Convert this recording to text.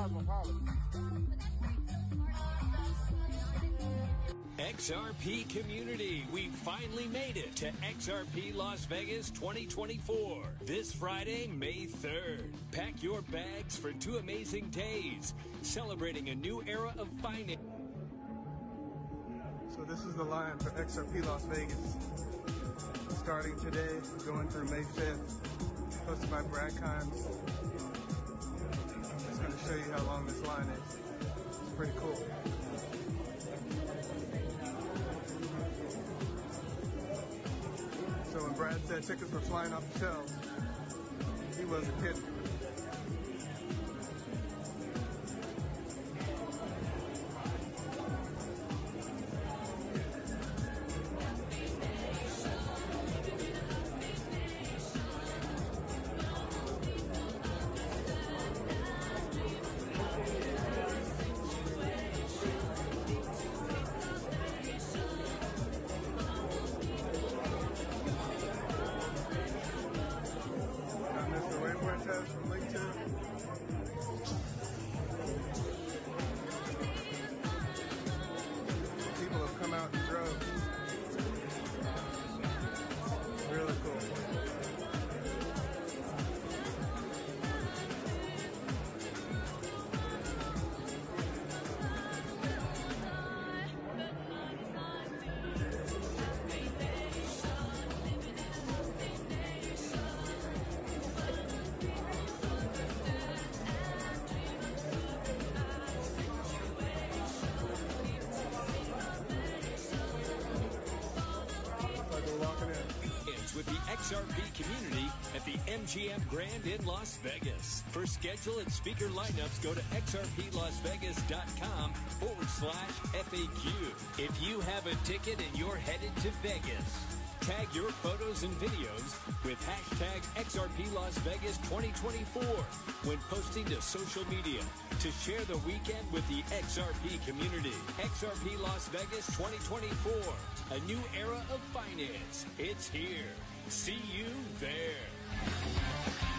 cosmopolitan. XRP community, we finally made it to XRP Las Vegas 2024 this Friday, May 3rd. Pack your bags for two amazing days, celebrating a new era of finance. So this is the line for XRP Las Vegas. Starting today, going through May 5th, hosted by Brad Kimes. I'm just going to show you how long this line is. It's pretty cool. So when Brad said tickets were flying off the shelves, he wasn't kidding. From Lake People XRP community at the MGM Grand in Las Vegas. For schedule and speaker lineups, go to xrplasvegas.com forward slash FAQ. If you have a ticket and you're headed to Vegas, tag your photos and videos with hashtag XRP Las Vegas 2024 when posting to social media to share the weekend with the XRP community. XRP Las Vegas 2024, a new era of finance. It's here. See you there.